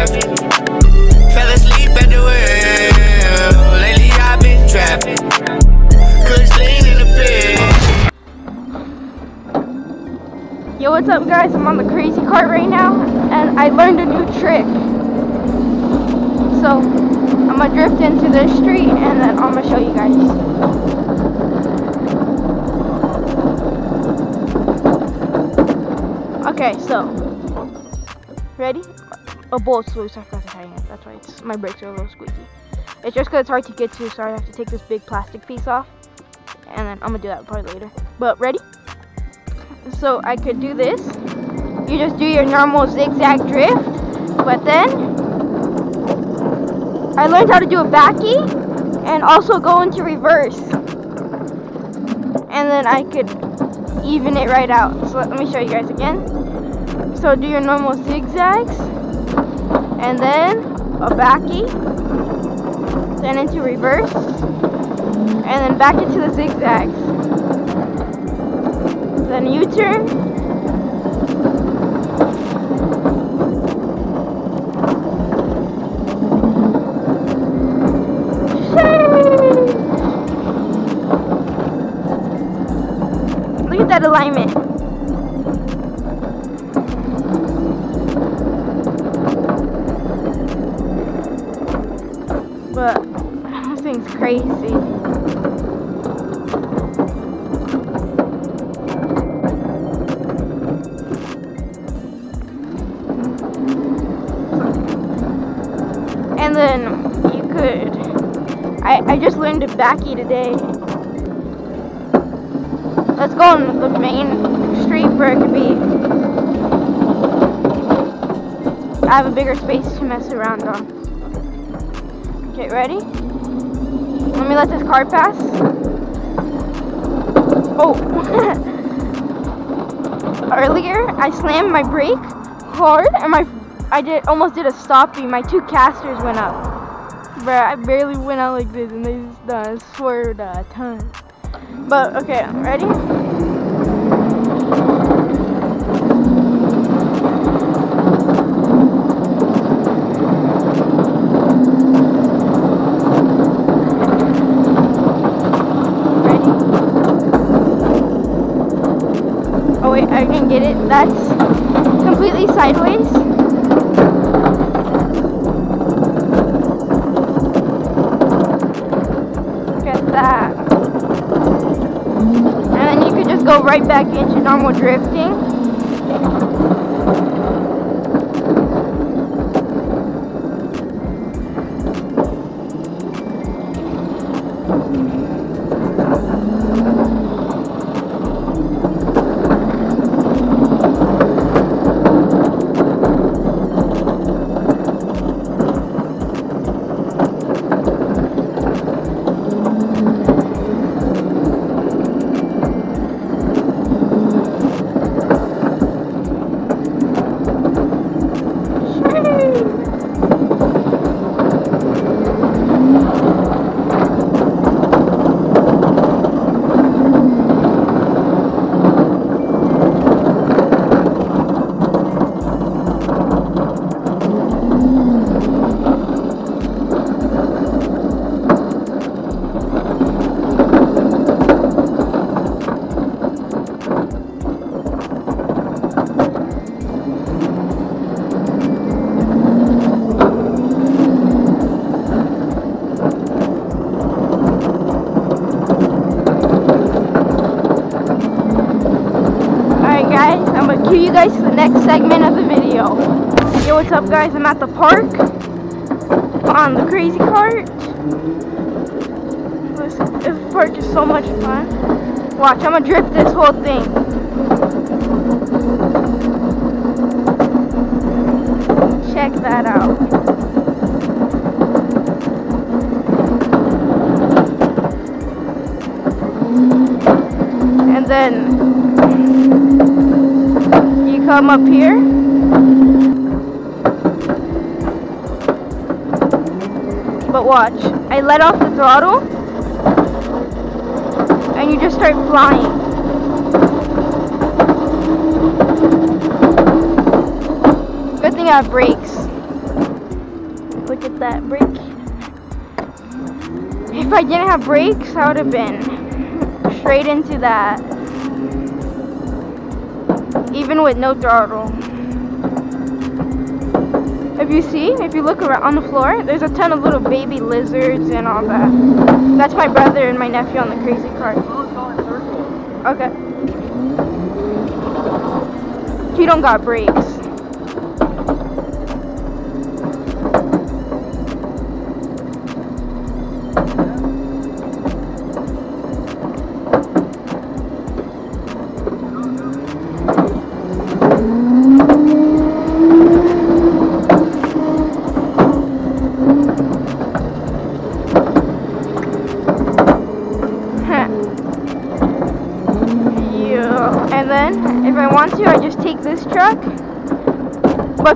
Fell asleep at the wheel. Lately I've been trapping. Cause lean in the pit. Yo, what's up guys? I'm on the crazy cart right now and I learned a new trick. So, I'm gonna drift into this street and then I'm gonna show you guys. Okay, so, ready? A bolt's loose, I forgot to tighten it. That's why it's, my brakes are a little squeaky. It's just because it's hard to get to, so I have to take this big plastic piece off. And then I'm gonna do that part later. But ready? so I could do this. You just do your normal zigzag drift, but then I learned how to do a backy and also go into reverse. And then I could even it right out. So let me show you guys again. So do your normal zigzags and then a backy, then into reverse, and then back into the zigzags then U-turn. Look at that alignment. Crazy. and then you could I, I just learned a backy today. Let's go on the main street where it could be. I have a bigger space to mess around on. Okay ready me let this car pass oh earlier I slammed my brake hard and my I did almost did a stoppie. My two casters went up. Bro, I barely went out like this and they just uh, swerved a ton. But okay? Ready? Oh wait, I can get it. That's completely sideways. Look at that. And then you could just go right back into normal drifting. Up guys? I'm at the park on the crazy cart. This, this park is so much fun. Watch, I'm gonna drift this whole thing. Check that out. And then you come up here. Watch, I let off the throttle and you just start flying. Good thing I have brakes. look at that brake. If I didn't have brakes, I would have been straight into that. Even with no throttle. If you see, if you look around on the floor, there's a ton of little baby lizards and all that. That's my brother and my nephew on the crazy cart. Okay. He don't got brakes.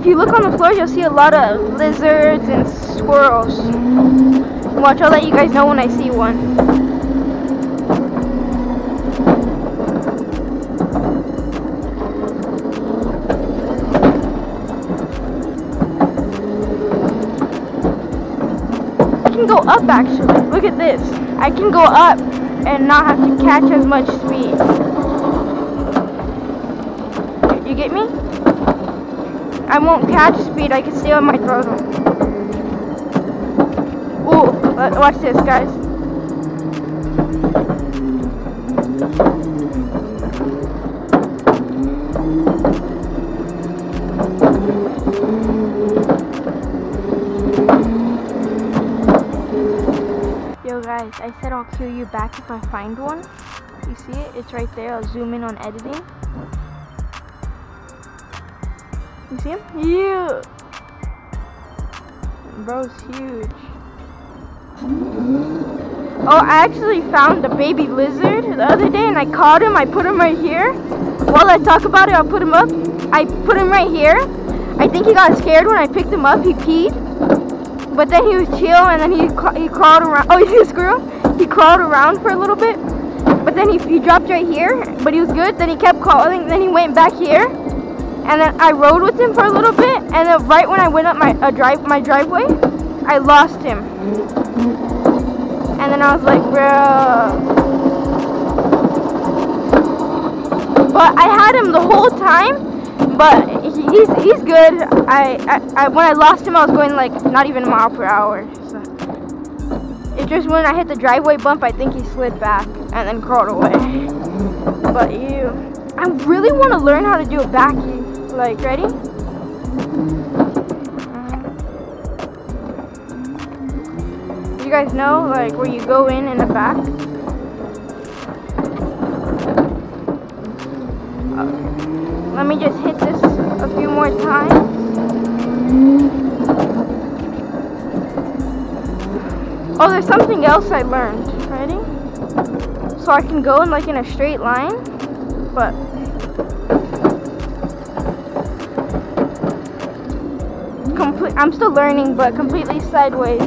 If you look on the floor, you'll see a lot of lizards and squirrels. Watch, I'll let you guys know when I see one. I can go up actually. Look at this. I can go up and not have to catch as much speed. You get me? I won't catch speed, I can stay on my throttle. Ooh, watch this guys. Yo guys, I said I'll kill you back if I find one. You see it? It's right there. I'll zoom in on editing. You see him? Yeah. Bro's huge. Oh, I actually found a baby lizard the other day and I caught him. I put him right here. While I talk about it, I'll put him up. I put him right here. I think he got scared when I picked him up. He peed. But then he was chill and then he he crawled around. Oh, you see the squirrel? He crawled around for a little bit. But then he, he dropped right here. But he was good. Then he kept crawling. Then he went back here and then I rode with him for a little bit, and then right when I went up my uh, drive my driveway, I lost him. And then I was like, bro. But I had him the whole time, but he's he's good. I, I, I when I lost him, I was going like not even a mile per hour. So. It just when I hit the driveway bump, I think he slid back and then crawled away. But you, I really want to learn how to do a backy. Like, ready? You guys know, like, where you go in in the back? Uh, let me just hit this a few more times. Oh, there's something else I learned. Ready? So I can go in like in a straight line, but I'm still learning but completely sideways.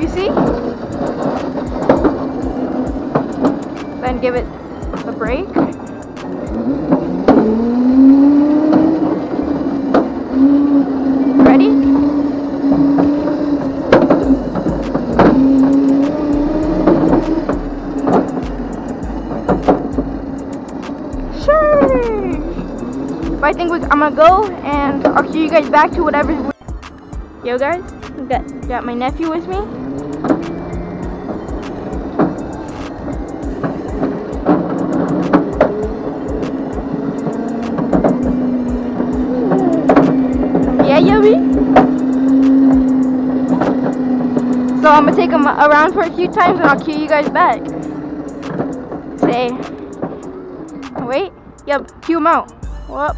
You see? Then give it the brake I think we, I'm gonna go and I'll see you guys back to whatever. Yo guys, got, got my nephew with me. Yeah, Yobi? So I'm gonna take him around for a few times and I'll cue you guys back. Say, wait, yep, cue him out. Whoop.